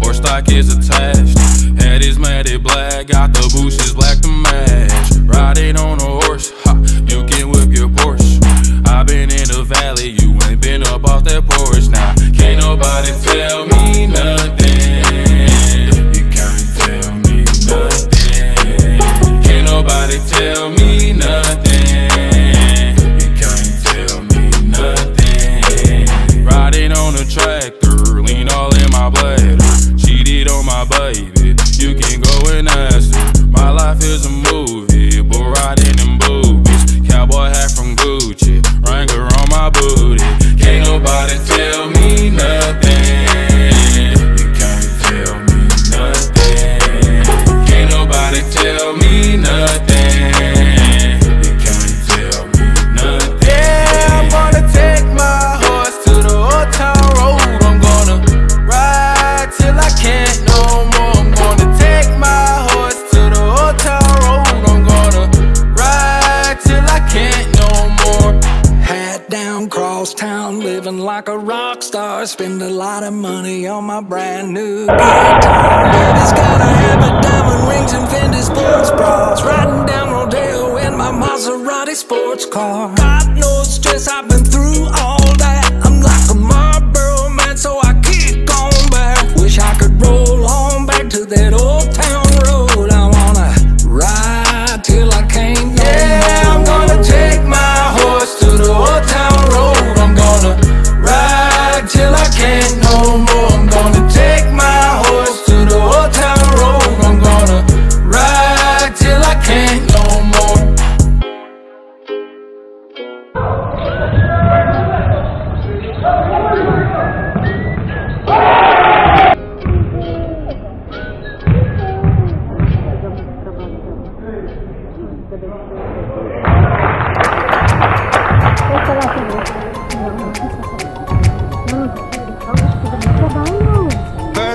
horse stock is attached. Head is matted black, got the bushes black to match. Riding on a horse, ha, you can whip your Porsche. i been in the valley, you ain't been up off that porch now. Can't nobody tell living like a rock star. Spend a lot of money on my brand new guitar. Baby's got a habit, diamond rings, and Fendi sports bras. Riding down Rodeo in my Maserati sports car. Got no I can't no more. I'm gonna take my horse to the old town road. I'm gonna ride till I can't no more.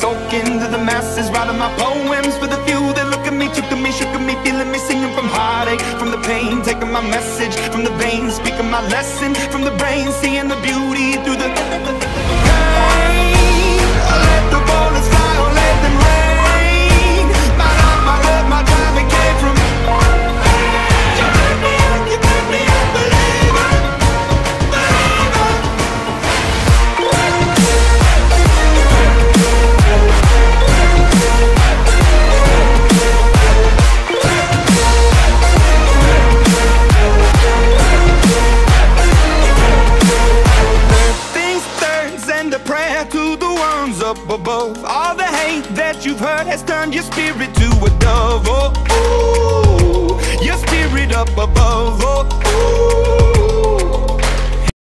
taking into the masses, writing my poems for the few that look at me, took to me, shook at me, feeling me, singing from heartache, from the pain, taking my message from the veins, speaking my lesson from the brain, seeing the beauty through the Above, All the hate that you've heard has turned your spirit to a dove. Oh, oh your spirit up above. Oh, oh.